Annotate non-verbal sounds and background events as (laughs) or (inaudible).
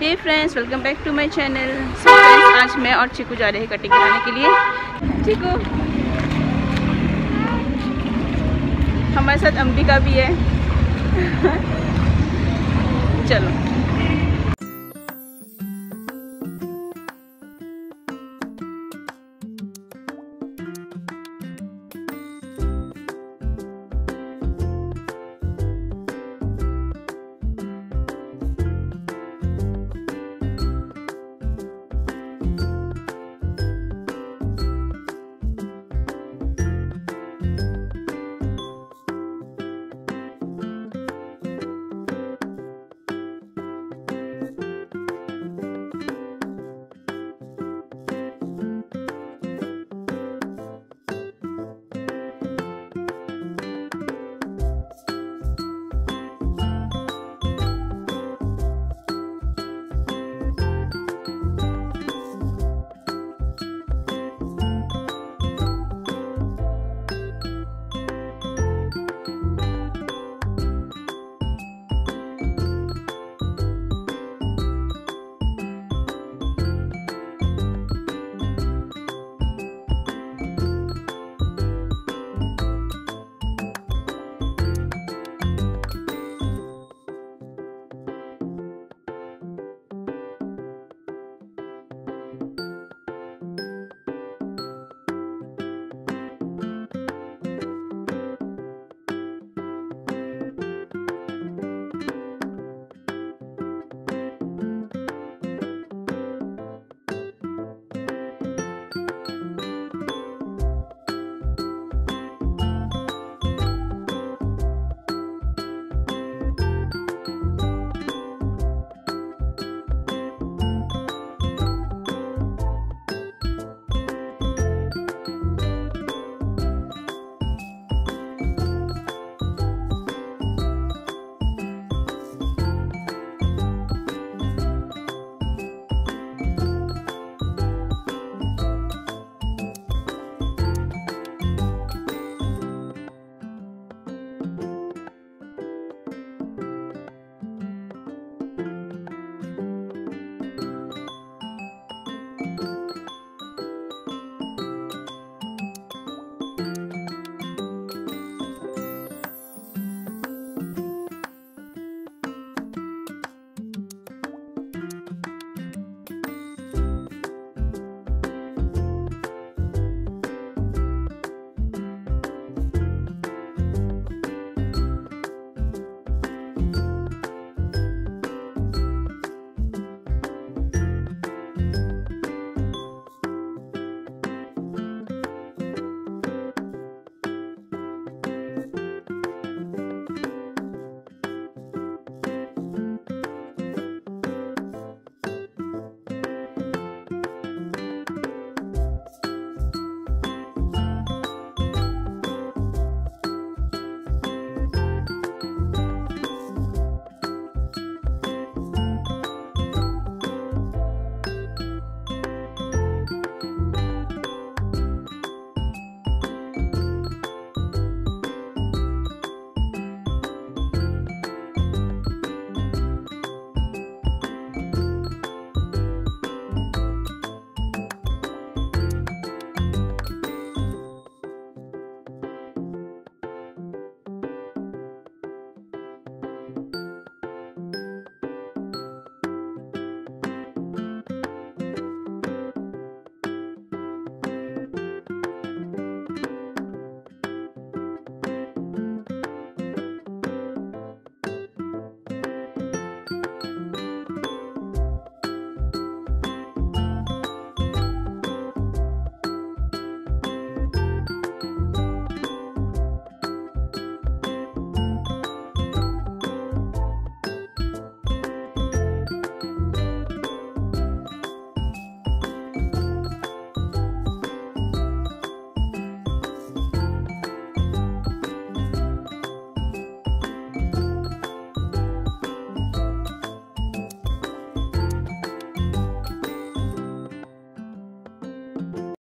Hey friends welcome back to my channel so friends आज मैं और चिकू जा रहे हैं कटिंग कराने के लिए। चिकू, हमारे साथ अंबिका भी है। (laughs) चलो।